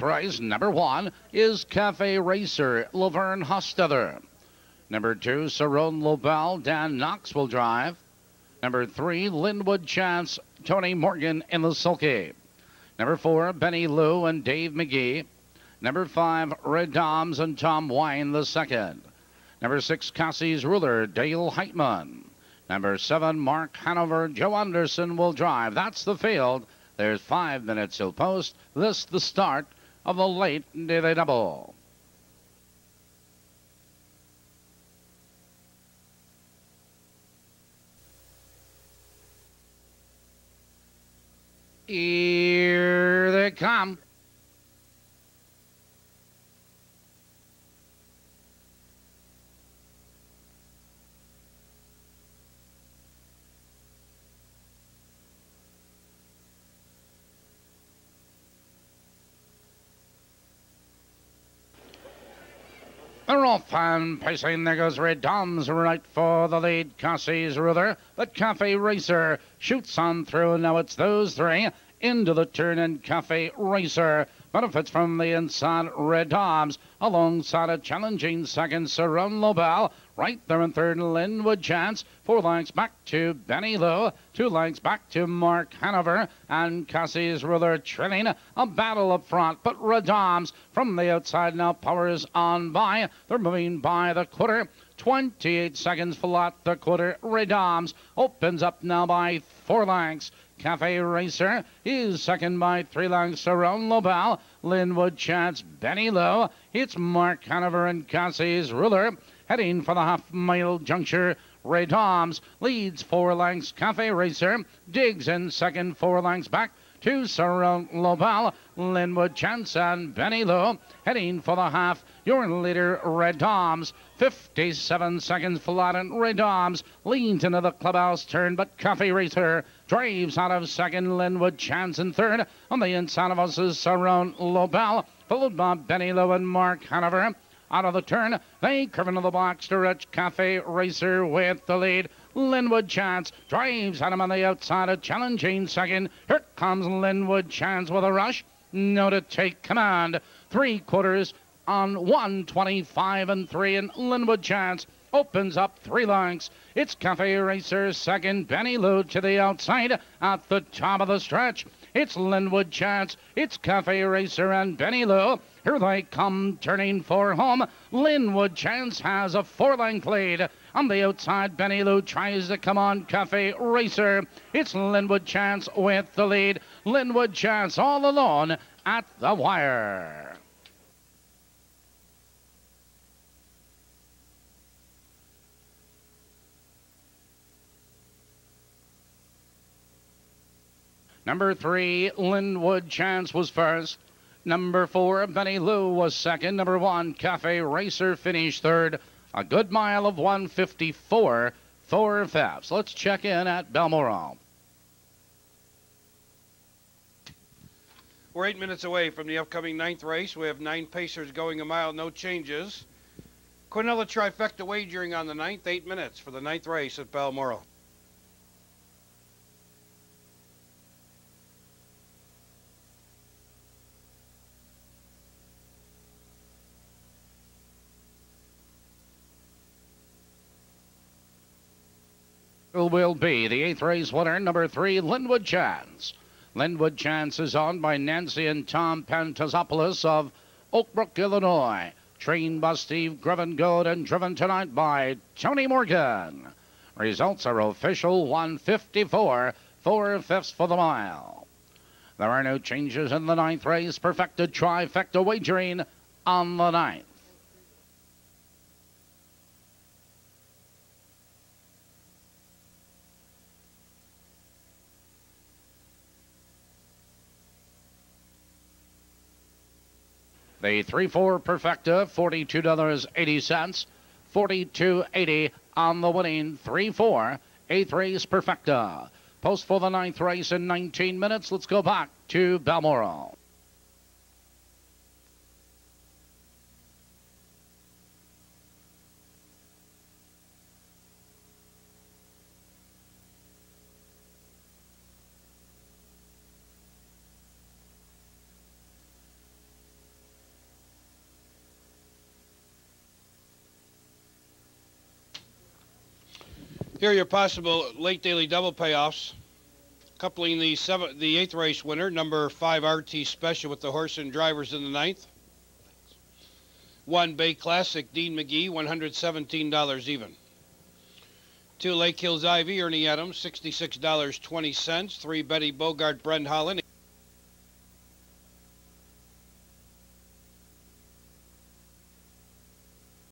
Race, number one, is Cafe Racer, Laverne Hostetler. Number two, Saron Lobel, Dan Knox will drive. Number three, Lindwood Chance, Tony Morgan in the sulky. Number four, Benny Lou and Dave McGee. Number five, Red Doms and Tom Wine the second. Number six, Cassie's Ruler, Dale Heitman. Number seven, Mark Hanover, Joe Anderson will drive. That's the field. There's five minutes till post. This the start of the late daily double. Here they come. They're off and pacing. There goes Red Dom's right for the lead. Cassie's Ruler, but Cafe Racer shoots on through. Now it's those three into the turn and Cafe Racer benefits from the inside Red Doms alongside a challenging second Saron Lobel. Right there in third, Lindwood Chance. Four lengths back to Benny Lowe. Two lengths back to Mark Hanover. And Cassie's Ruler trailing. A battle up front, but Red Doms from the outside now powers on by. They're moving by the quarter. 28 seconds flat the quarter. Red Doms opens up now by four lengths. Cafe Racer is second by three lengths around Lobel. Lindwood Chance, Benny Lowe. It's Mark Hanover and Cassie's Ruler heading for the half mile juncture. Ray Toms leads four lengths. Cafe Racer digs in second, four lengths back to Saron Lobel, Lindwood Chance, and Benny Lowe heading for the half. Your leader, Red Doms. 57 seconds flat, and Red Doms leans into the clubhouse turn, but Cafe Racer drives out of second. Lindwood Chance in third. On the inside of us is Saron Lobel, followed by Benny Lowe and Mark Hanover. Out of the turn, they curve into the box to reach Cafe Racer with the lead. Lindwood Chance drives at him on the outside, a challenging second. Here comes Lindwood Chance with a rush. No to take command. Three quarters on 125 and 3 and Lindwood Chance opens up three lengths. It's Cafe Racer second, Benny Lou to the outside at the top of the stretch. It's Lindwood Chance, it's Cafe Racer and Benny Lou. Here they come turning for home. Lindwood Chance has a four length lead. On the outside, Benny Lou tries to come on Cafe Racer. It's Lindwood Chance with the lead. Lindwood Chance all alone at the wire. Number three, Lindwood Chance was first. Number four, Benny Lou was second. Number one, Cafe Racer finished third. A good mile of 154, four fifths. Let's check in at Balmoral. We're eight minutes away from the upcoming ninth race. We have nine pacers going a mile, no changes. Quinella trifecta wagering on the ninth, eight minutes for the ninth race at Balmoral. Will be the eighth race winner, number three, Lindwood Chance. Lindwood Chance is owned by Nancy and Tom Pantazopoulos of Oakbrook, Illinois. Trained by Steve Grevengold and driven tonight by Tony Morgan. Results are official 154, four fifths for the mile. There are no changes in the ninth race. Perfecta trifecta wagering on the ninth. The 3-4 Perfecta, $42.80. 42.80 on the winning 3-4. Eighth race Perfecta. Post for the ninth race in 19 minutes. Let's go back to Balmoral. Here are your possible late daily double payoffs. Coupling the seven, the eighth race winner, number five RT Special with the horse and drivers in the ninth. One Bay Classic, Dean McGee, $117 even. Two Lake Hills Ivy, Ernie Adams, $66.20. Three Betty Bogart, Brent Holland,